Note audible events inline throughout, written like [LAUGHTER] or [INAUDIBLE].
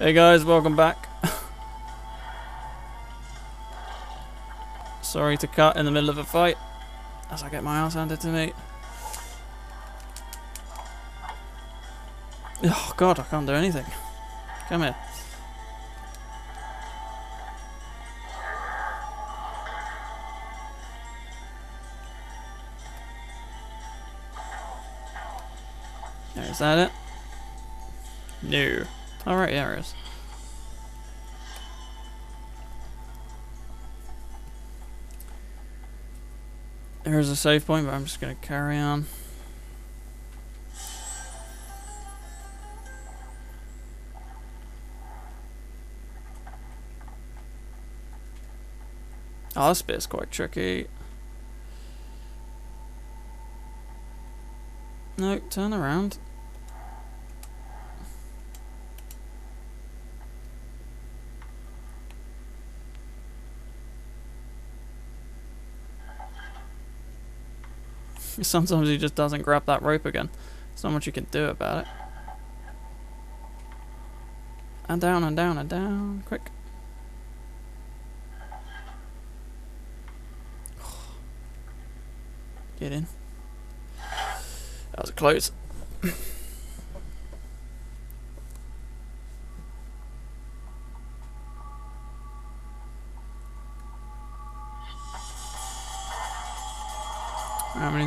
Hey guys, welcome back. Sorry to cut in the middle of a fight as I get my ass handed to me. Oh god, I can't do anything. Come here. Is that it? No. Alright, yeah, it is. There's a save point, but I'm just going to carry on. Oh, this bit's quite tricky. No, turn around. [LAUGHS] Sometimes he just doesn't grab that rope again. There's not much you can do about it. And down and down and down. Quick. [SIGHS] Get in. That was close. [LAUGHS]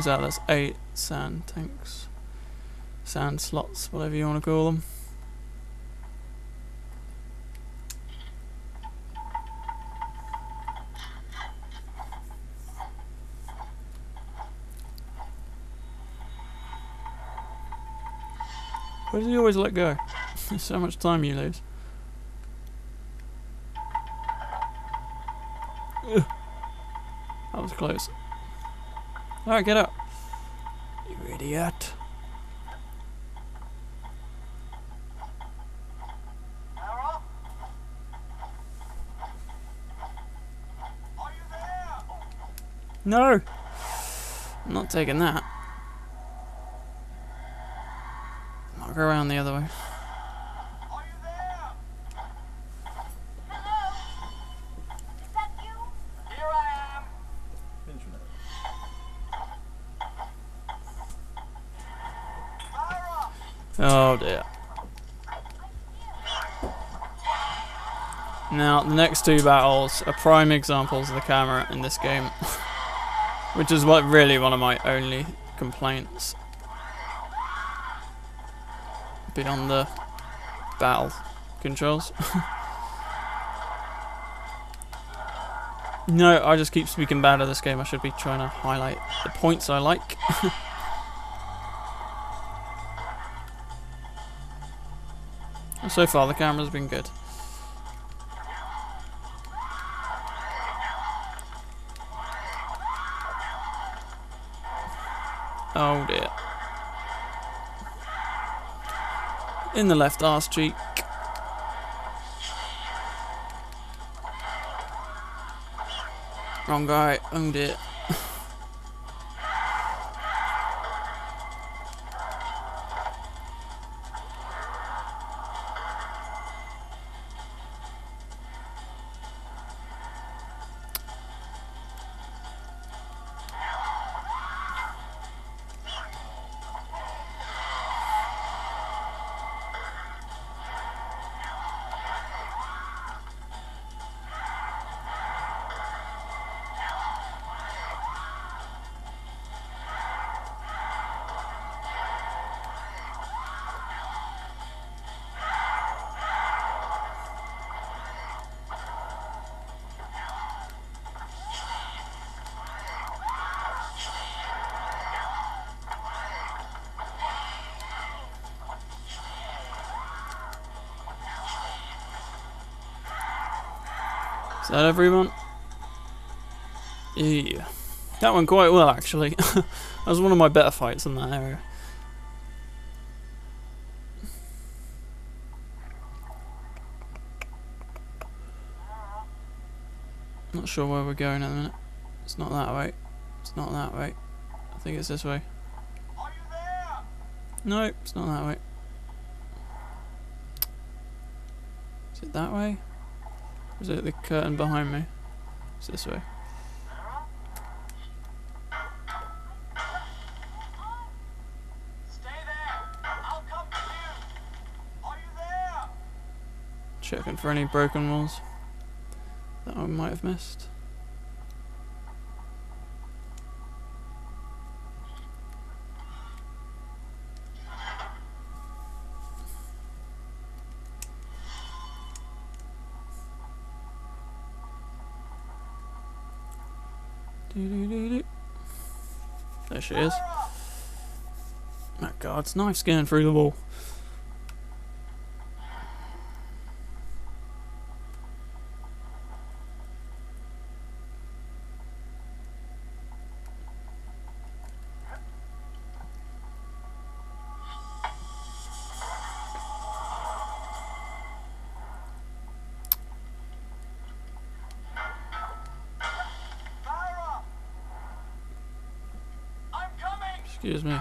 That? That's eight sand tanks. Sand slots, whatever you want to call them. Why does he always let go? [LAUGHS] There's so much time you lose. Ugh. That was close. Alright, get up. You idiot. No! I'm not taking that. I'll go around the other way. Oh dear. Now, the next two battles are prime examples of the camera in this game. [LAUGHS] Which is what really one of my only complaints. Beyond the battle controls. [LAUGHS] no, I just keep speaking bad of this game. I should be trying to highlight the points I like. [LAUGHS] so far, the camera's been good. Oh dear. In the left arse cheek. Wrong guy. Oh dear. Is that everyone? Yeah. That went quite well, actually. [LAUGHS] that was one of my better fights in that area. Not sure where we're going at the minute. It's not that way. It's not that way. I think it's this way. No, it's not that way. Is it that way? Is it the curtain behind me? It's this way. Stay there. I'll come to you. Are you there? Checking for any broken walls that I might have missed. There she is. My god, it's knife scanning through the wall. Excuse me.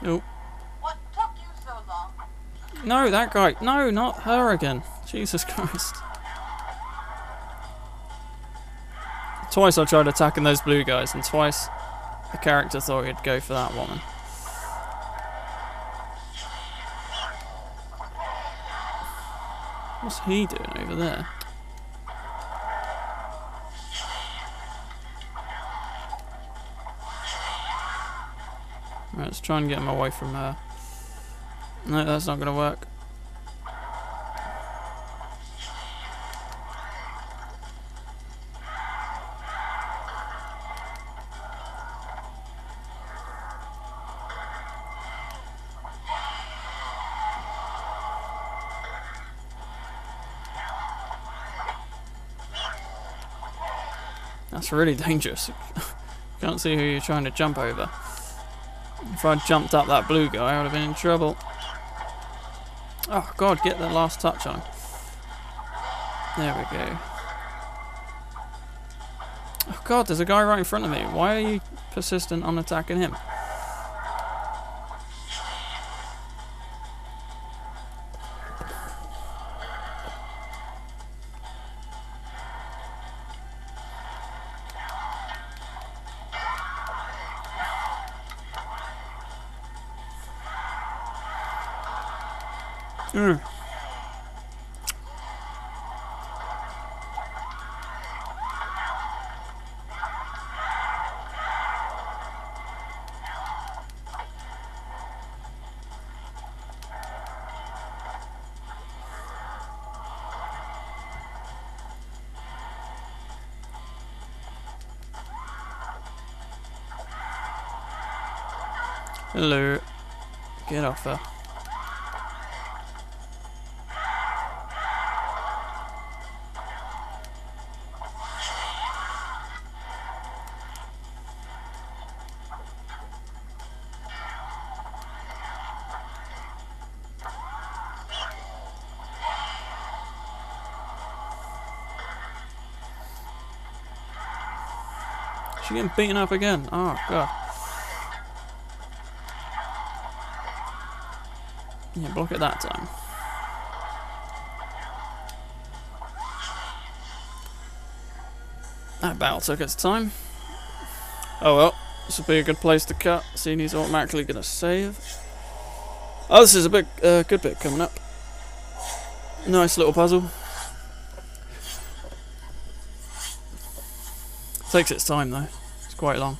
Nope. What took you so long? No, that guy. No, not her again. Jesus Christ. Twice I tried attacking those blue guys, and twice the character thought he'd go for that woman. What's he doing over there? Right, let's try and get him away from her. No, that's not going to work. That's really [LAUGHS] dangerous. Can't see who you're trying to jump over. If I'd jumped up that blue guy, I would have been in trouble. Oh god, get the last touch on. There we go. Oh god, there's a guy right in front of me. Why are you persistent on attacking him? Mm. Hello. Get off her. She getting beaten up again. Oh god. Yeah, block it that time. That battle took its time. Oh well, this will be a good place to cut, seeing he's automatically going to save. Oh, this is a big, uh, good bit coming up. Nice little puzzle. Takes its time though. It's quite long.